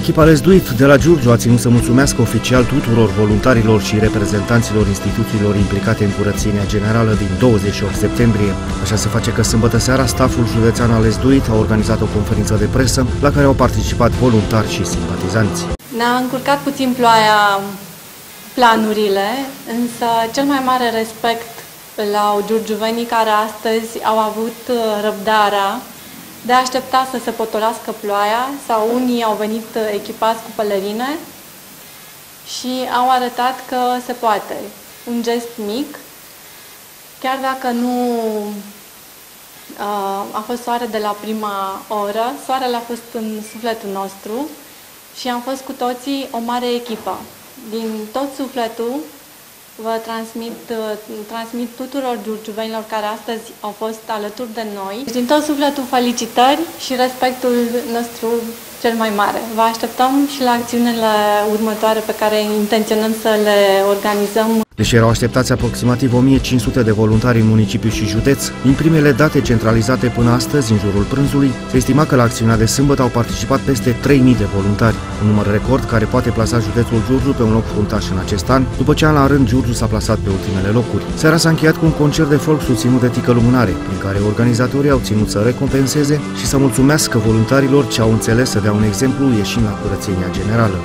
Echipa Lesduit de la Giurgiu a ținut să mulțumească oficial tuturor voluntarilor și reprezentanților instituțiilor implicate în curățenia generală din 28 septembrie. Așa se face că sâmbătă seara staful județean al Lesduit a organizat o conferință de presă la care au participat voluntari și simpatizanți. Ne-a încurcat puțin ploaia planurile, însă cel mai mare respect la giurgiuvenii care astăzi au avut uh, răbdarea de a aștepta să se potolească ploaia sau unii au venit echipați cu pelerine și au arătat că se poate. Un gest mic, chiar dacă nu uh, a fost soare de la prima oră, soarele a fost în sufletul nostru și am fost cu toții o mare echipă. Din tot sufletul vă transmit, uh, transmit tuturor giurgiuvenilor care astăzi au fost alături de noi. Din tot sufletul felicitări și respectul nostru cel mai mare. Vă așteptăm și la acțiunile următoare pe care intenționăm să le organizăm. Deși erau așteptați aproximativ 1500 de voluntari în municipiu și județ, din primele date centralizate până astăzi, în jurul prânzului, se estima că la acțiunea de sâmbătă au participat peste 3000 de voluntari, un număr record care poate plasa județul Giurgiu pe un loc fruntaș în acest an, după ce an la rând Giurgiu s-a plasat pe ultimele locuri. Seara s-a încheiat cu un concert de folk susținut de Tică Lumânare, prin care organizatorii au ținut să recompenseze și să mulțumească voluntarilor ce au înțeles să dea un exemplu ieșind la curățenia generală.